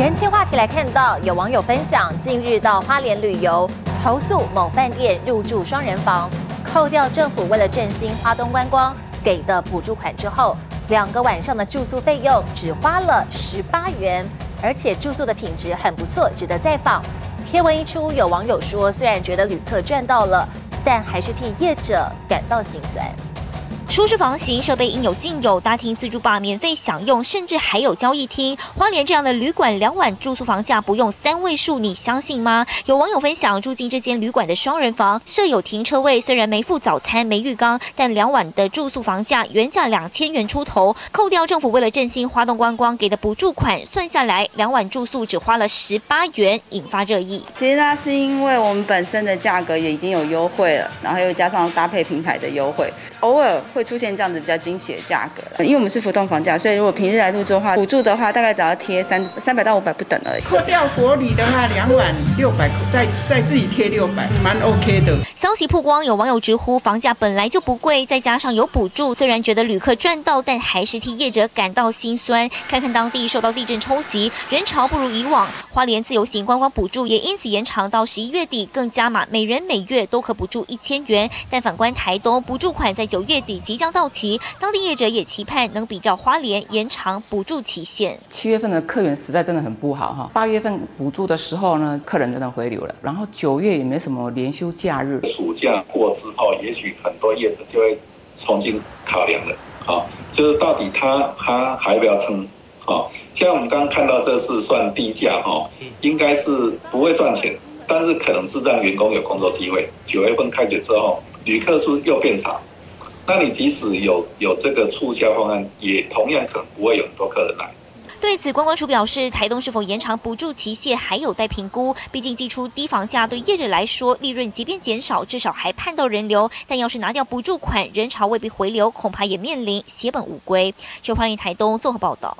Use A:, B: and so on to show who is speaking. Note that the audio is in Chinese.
A: 人气话题来看到，有网友分享近日到花莲旅游，投诉某饭店入住双人房，扣掉政府为了振兴花东观光给的补助款之后，两个晚上的住宿费用只花了十八元，而且住宿的品质很不错，值得再访。贴文一出，有网友说，虽然觉得旅客赚到了，但还是替业者感到心酸。
B: 舒适房型设备应有尽有，大厅自助吧免费享用，甚至还有交易厅。花莲这样的旅馆两晚住宿房价不用三位数，你相信吗？有网友分享住进这间旅馆的双人房，设有停车位，虽然没附早餐、没浴缸，但两晚的住宿房价原价两千元出头，扣掉政府为了振兴花东观光给的补助款，算下来两晚住宿只花了十八元，引发热议。
C: 其实那是因为我们本身的价格也已经有优惠了，然后又加上搭配平台的优惠，偶尔会。会出现这样子比较惊喜的价格了，因为我们是浮动房价，所以如果平日来入住的话，补助的话大概只要贴三三百到五百不等而已。
D: 扣掉国旅的话，两晚六百，再再自己贴六百，蛮 OK 的。
B: 消息曝光，有网友直呼房价本来就不贵，再加上有补助，虽然觉得旅客赚到，但还是替业者感到心酸。看看当地受到地震冲击，人潮不如以往，花莲自由行观光补助也因此延长到十一月底，更加码每人每月都可补助一千元。但反观台东，补助款在九月底。即将到期，当地业者也期盼能比照花莲延长补助期限。
E: 七月份的客源实在真的很不好哈，八月份补助的时候呢，客人真的回流了，然后九月也没什么连休假日。
F: 暑假过之后，也许很多业者就会重新考量了，啊，就是到底他他还要不要撑？啊，像我们刚刚看到这是算低价哈，应该是不会赚钱，但是可能是让员工有工作机会。九月份开学之后，旅客数又变长。那你即使有有这个促销方案，也同样可能不会有很多客人来。
B: 对此，观光署表示，台东是否延长补助期限还有待评估。毕竟，寄出低房价对业者来说，利润即便减少，至少还盼到人流。但要是拿掉补助款，人潮未必回流，恐怕也面临血本无归。就欢迎台东综合报道。